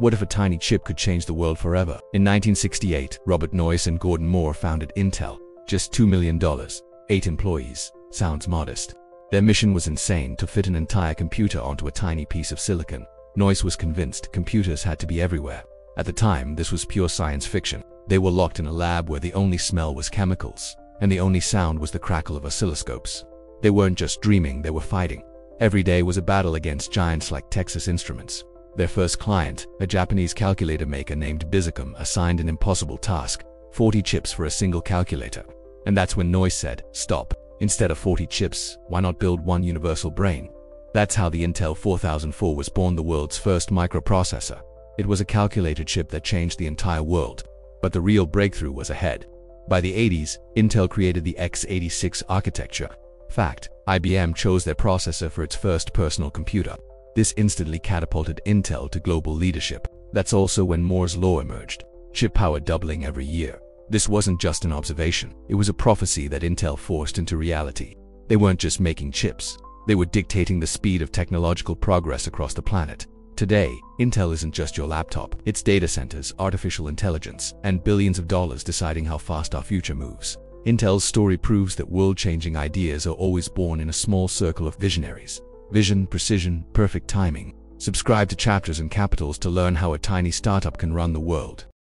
What if a tiny chip could change the world forever? In 1968, Robert Noyce and Gordon Moore founded Intel. Just $2 million, 8 employees. Sounds modest. Their mission was insane to fit an entire computer onto a tiny piece of silicon. Noyce was convinced computers had to be everywhere. At the time, this was pure science fiction. They were locked in a lab where the only smell was chemicals, and the only sound was the crackle of oscilloscopes. They weren't just dreaming, they were fighting. Every day was a battle against giants like Texas Instruments. Their first client, a Japanese calculator maker named Busicom, assigned an impossible task 40 chips for a single calculator. And that's when Noyce said, Stop. Instead of 40 chips, why not build one universal brain? That's how the Intel 4004 was born, the world's first microprocessor. It was a calculator chip that changed the entire world. But the real breakthrough was ahead. By the 80s, Intel created the x86 architecture. Fact, IBM chose their processor for its first personal computer. This instantly catapulted Intel to global leadership. That's also when Moore's law emerged, chip power doubling every year. This wasn't just an observation, it was a prophecy that Intel forced into reality. They weren't just making chips, they were dictating the speed of technological progress across the planet. Today, Intel isn't just your laptop, it's data centers, artificial intelligence, and billions of dollars deciding how fast our future moves. Intel's story proves that world-changing ideas are always born in a small circle of visionaries. Vision, precision, perfect timing. Subscribe to Chapters and Capitals to learn how a tiny startup can run the world.